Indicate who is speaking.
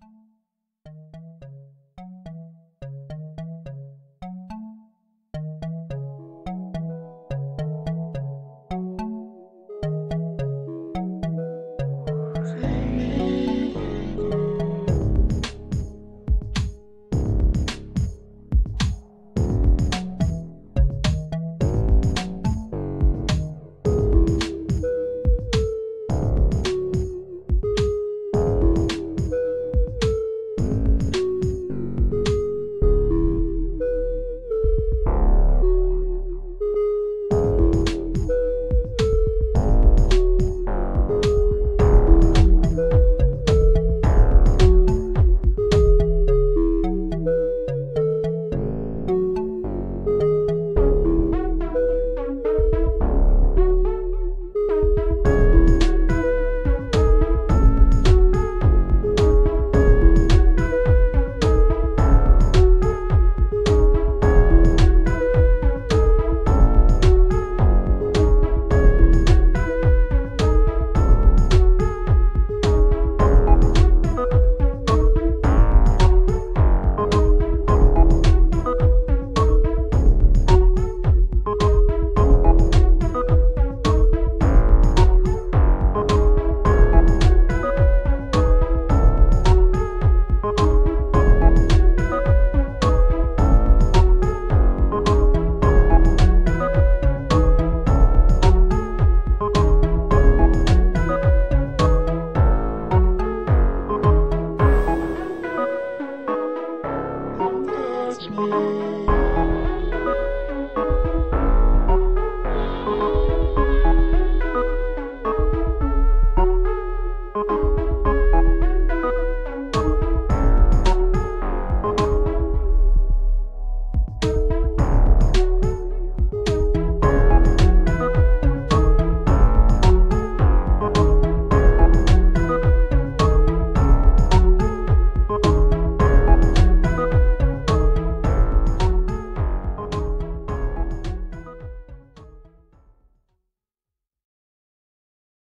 Speaker 1: Thank you. you.